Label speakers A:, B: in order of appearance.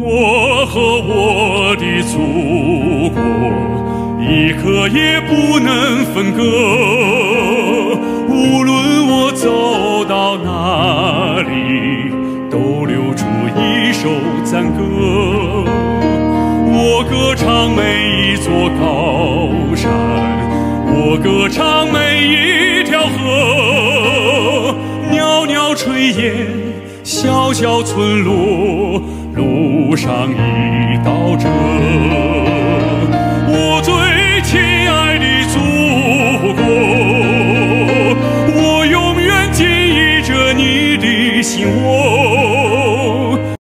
A: 我和我的祖国一刻也不能分割，无论我走到哪里，都流出一首赞歌。我歌唱每一座高山，我歌唱每一条河，袅袅炊烟，小小村落，路上一道辙我最亲爱的祖国我永远紧依着你的心窝。